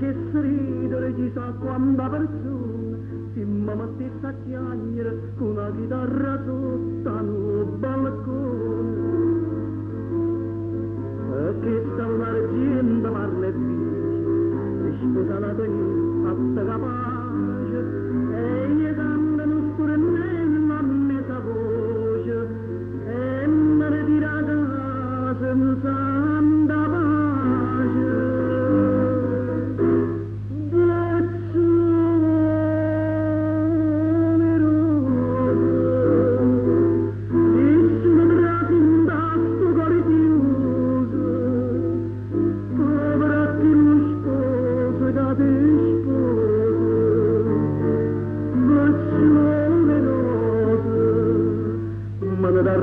facesse ridere sa quando persona, se mamma stessa a chiagnere con la chitarra tutta nel balcone.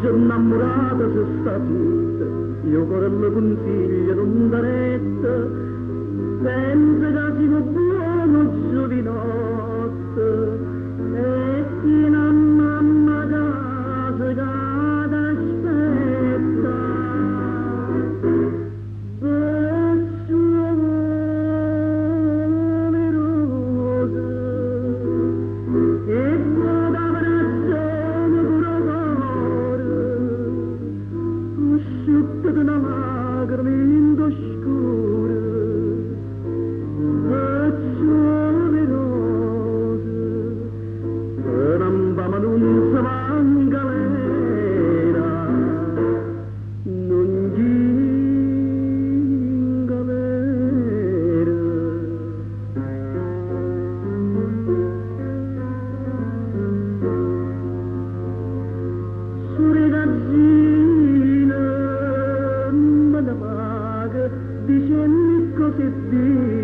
giorno innamorata sono sta tutta, io corello consiglio. que te digo.